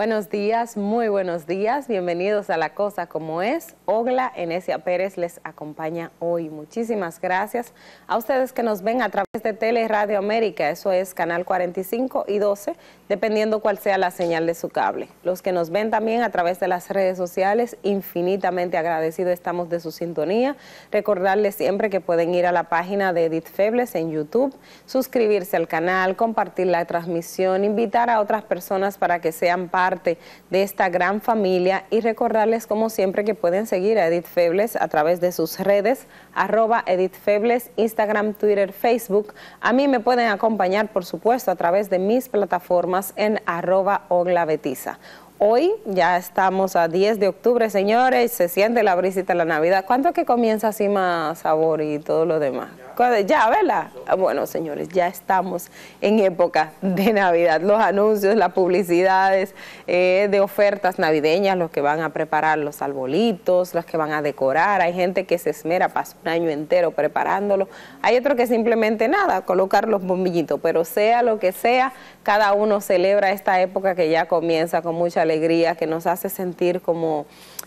Buenos días, muy buenos días. Bienvenidos a La Cosa Como Es. Ogla Enesia Pérez les acompaña hoy. Muchísimas gracias a ustedes que nos ven a través de Tele Radio América. Eso es Canal 45 y 12, dependiendo cuál sea la señal de su cable. Los que nos ven también a través de las redes sociales, infinitamente agradecidos estamos de su sintonía. Recordarles siempre que pueden ir a la página de Edith Febles en YouTube, suscribirse al canal, compartir la transmisión, invitar a otras personas para que sean parte parte de esta gran familia y recordarles como siempre que pueden seguir a Edith Febles a través de sus redes, arroba Febles, Instagram, Twitter, Facebook. A mí me pueden acompañar, por supuesto, a través de mis plataformas en arroba Oglabetiza. Hoy ya estamos a 10 de octubre, señores, se siente la brisita de la Navidad. ¿Cuánto que comienza así más sabor y todo lo demás? Ya, ¿verdad? Ah, bueno, señores, ya estamos en época de Navidad. Los anuncios, las publicidades eh, de ofertas navideñas, los que van a preparar los arbolitos, los que van a decorar. Hay gente que se esmera, pasa un año entero preparándolo. Hay otro que simplemente nada, colocar los bombillitos. Pero sea lo que sea, cada uno celebra esta época que ya comienza con mucha alegría, que nos hace sentir como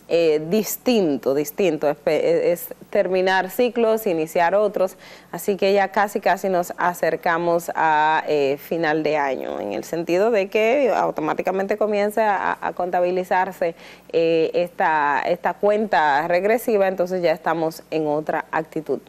eh, distinto, distinto, es, terminar ciclos, iniciar otros, así que ya casi casi nos acercamos a eh, final de año, en el sentido de que automáticamente comienza a, contabilizarse eh, esta, esta cuenta regresiva, entonces ya estamos en otra actitud.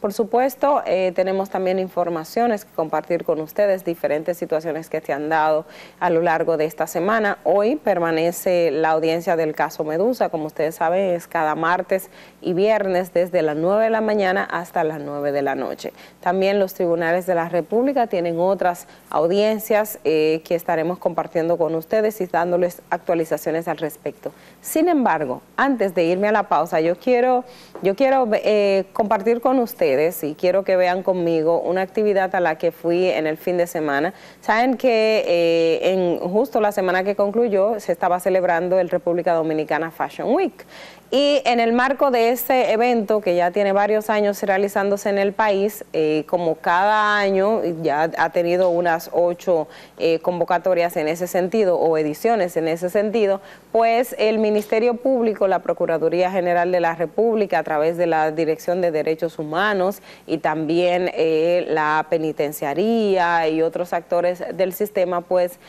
Por supuesto, eh, tenemos también informaciones que compartir con ustedes, diferentes situaciones que se han dado a lo largo de esta semana. Hoy permanece la audiencia del caso Medusa, como ustedes saben, es cada martes y viernes desde las 9 de la mañana hasta las 9 de la noche. También los tribunales de la República tienen otras audiencias eh, que estaremos compartiendo con ustedes y dándoles actualizaciones al respecto. Sin embargo, antes de irme a la pausa, yo quiero, yo quiero eh, compartir con ustedes y quiero que vean conmigo una actividad a la que fui en el fin de semana. Saben que eh, en justo la semana que concluyó se estaba celebrando el República Dominicana Fashion Week. Y en el marco de este evento, que ya tiene varios años realizándose en el país, eh, como cada año ya ha tenido unas ocho eh, convocatorias en ese sentido o ediciones en ese sentido, pues el Ministerio Público, la Procuraduría General de la República, a través de la Dirección de Derechos Humanos y también eh, la Penitenciaría y otros actores del sistema, pues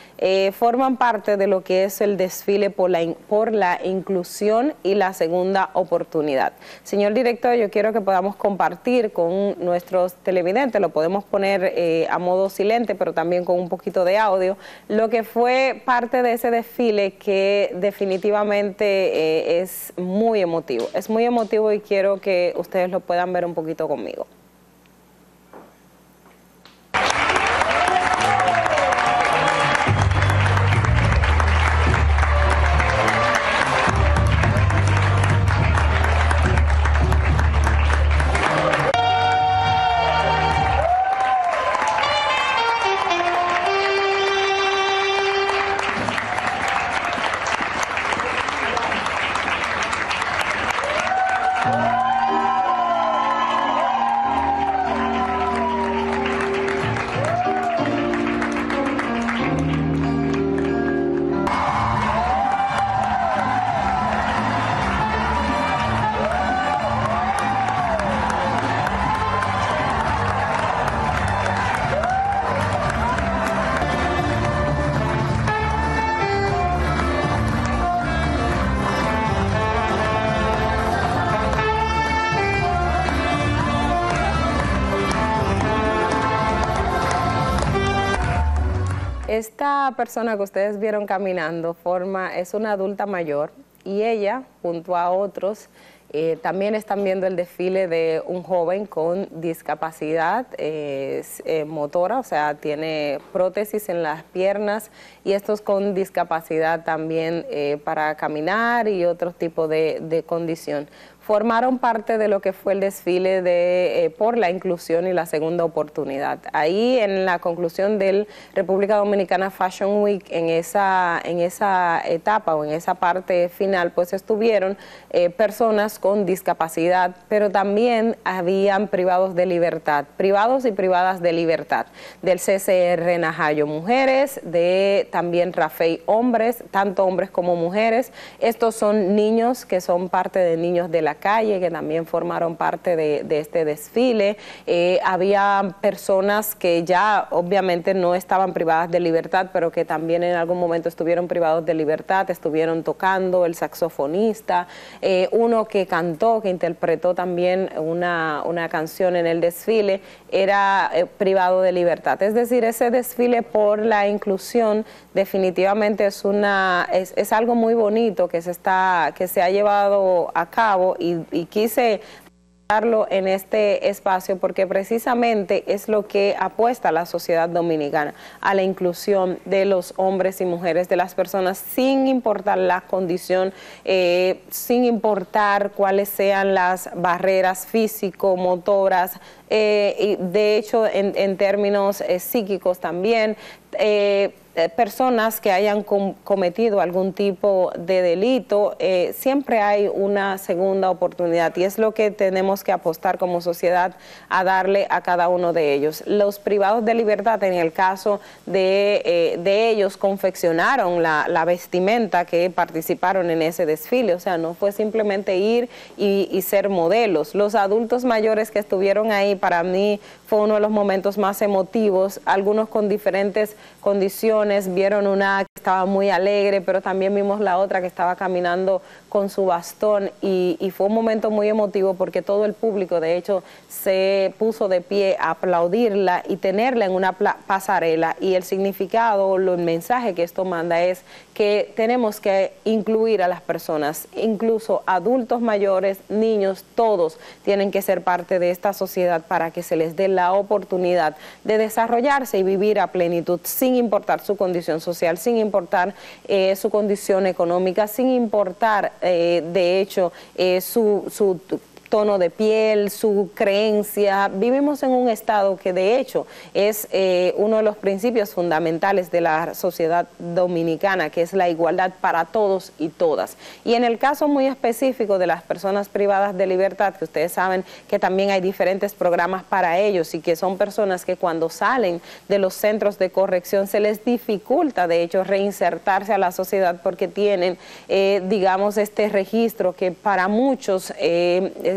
forman parte de lo que es el desfile por la, por la inclusión y la seguridad segunda oportunidad. Señor director, yo quiero que podamos compartir con nuestros televidentes, lo podemos poner eh, a modo silente, pero también con un poquito de audio, lo que fue parte de ese desfile que definitivamente eh, es muy emotivo. Es muy emotivo y quiero que ustedes lo puedan ver un poquito conmigo. Esta persona que ustedes vieron caminando forma, es una adulta mayor y ella, junto a otros, eh, también están viendo el desfile de un joven con discapacidad eh, motora, o sea, tiene prótesis en las piernas y estos con discapacidad también eh, para caminar y otro tipo de, de condición formaron parte de lo que fue el desfile de eh, por la inclusión y la segunda oportunidad. Ahí en la conclusión del República Dominicana Fashion Week, en esa, en esa etapa o en esa parte final, pues estuvieron eh, personas con discapacidad, pero también habían privados de libertad, privados y privadas de libertad, del CCR Najayo Mujeres, de también Rafei Hombres, tanto hombres como mujeres. Estos son niños que son parte de niños de la calle, que también formaron parte de, este desfile. Eh, había personas que ya obviamente no estaban privadas de libertad, pero que también en algún momento estuvieron privados de libertad, estuvieron tocando, el saxofonista, eh, uno que cantó, que interpretó también una, una canción en el desfile, era eh, privado de libertad. Es decir, ese desfile por la inclusión definitivamente es, una, es, es algo muy bonito que se, está, que se ha llevado a cabo y, quise darlo en este espacio porque precisamente es lo que apuesta la sociedad dominicana a la inclusión de los hombres y mujeres, de las personas sin importar la condición, eh, sin importar cuáles sean las barreras físico-motoras, eh, y de hecho en, términos eh, psíquicos también. Eh, personas que hayan cometido algún tipo de delito, eh, siempre hay una segunda oportunidad y es lo que tenemos que apostar como sociedad a darle a cada uno de ellos. Los privados de libertad, en el caso de, eh, ellos, confeccionaron la, vestimenta que participaron en ese desfile, o sea, no fue simplemente ir y, y ser modelos. Los adultos mayores que estuvieron ahí, para mí fue uno de los momentos más emotivos, algunos con diferentes condiciones vieron una que estaba muy alegre, pero también vimos la otra que estaba caminando con su bastón y, fue un momento muy emotivo porque todo el público de hecho se puso de pie a aplaudirla y tenerla en una pasarela. Y el significado, el mensaje que esto manda es que tenemos que incluir a las personas, incluso adultos mayores, niños, todos tienen que ser parte de esta sociedad para que se les dé la oportunidad de desarrollarse y vivir a plenitud sin importar su condición social, sin importar eh, su condición económica, sin importar eh, de hecho eh, su, su tono de piel, su creencia. Vivimos en un estado que de hecho es eh, uno de los principios fundamentales de la sociedad dominicana, que es la igualdad para todos y todas. Y en el caso muy específico de las personas privadas de libertad, que ustedes saben que también hay diferentes programas para ellos y que son personas que cuando salen de los centros de corrección se les dificulta de hecho reinsertarse a la sociedad porque tienen, eh, digamos, este registro que para muchos eh,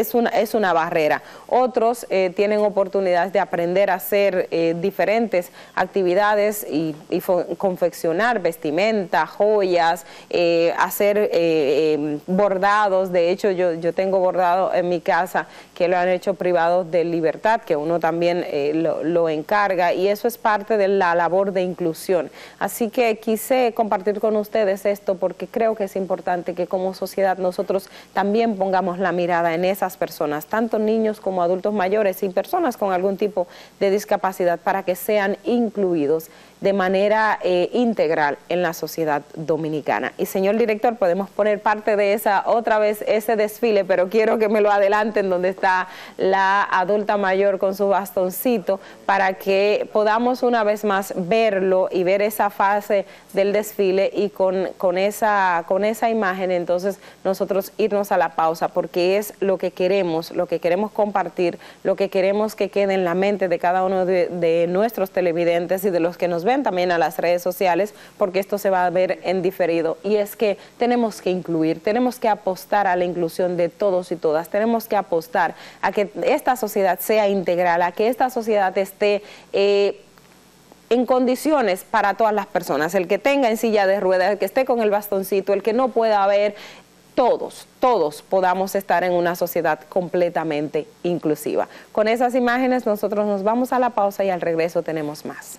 es una, es una barrera. Otros eh, tienen oportunidades de aprender a hacer eh, diferentes actividades y, confeccionar vestimenta, joyas, eh, hacer bordados. De hecho, yo, yo tengo bordado en mi casa que lo han hecho privados de libertad, que uno también lo, lo encarga y eso es parte de la labor de inclusión. Así que quise compartir con ustedes esto porque creo que es importante que como sociedad nosotros también pongamos la mirada en personas, tanto niños como adultos mayores y personas con algún tipo de discapacidad para que sean incluidos de manera eh, integral en la sociedad dominicana. Y señor director, podemos poner parte de esa otra vez ese desfile, pero quiero que me lo adelanten donde está la adulta mayor con su bastoncito para que podamos una vez más verlo y ver esa fase del desfile y con, con, esa, con esa imagen entonces nosotros irnos a la pausa porque es lo que queremos, lo que queremos compartir, lo que queremos que quede en la mente de cada uno de, de nuestros televidentes y de los que nos ven también a las redes sociales porque esto se va a ver en diferido. Y es que tenemos que incluir, tenemos que apostar a la inclusión de todos y todas, tenemos que apostar a que esta sociedad sea integral, a que esta sociedad esté... Eh, en condiciones para todas las personas, el que tenga en silla de ruedas, el que esté con el bastoncito, el que no pueda ver, todos, todos podamos estar en una sociedad completamente inclusiva. Con esas imágenes nosotros nos vamos a la pausa y al regreso tenemos más.